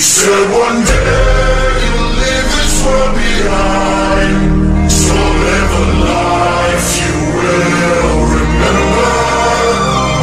said one day you'll leave this world behind.